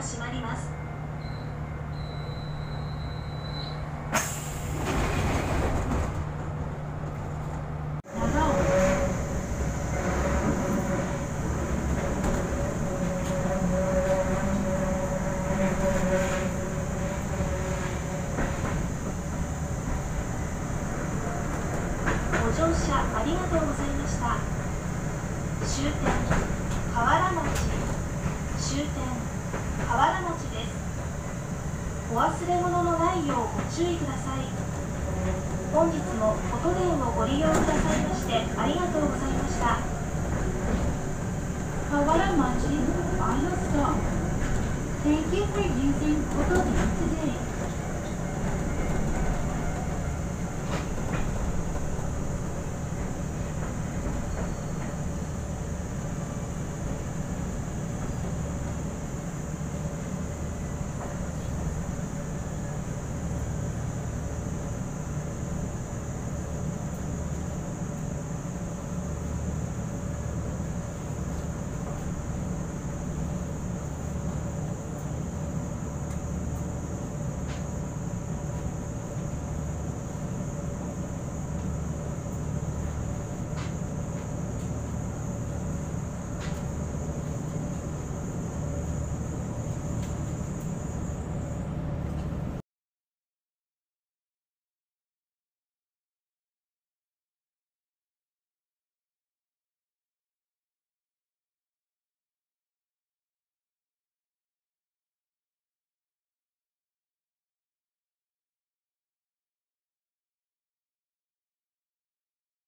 が閉まります。長尾ご乗車ありがとうございました。終点河原町終点。河原町ですお忘れ物のないようご注意ください本日も琴電をご利用くださいましてありがとうございました河原町 final stop. Thank you for using Kotoden today.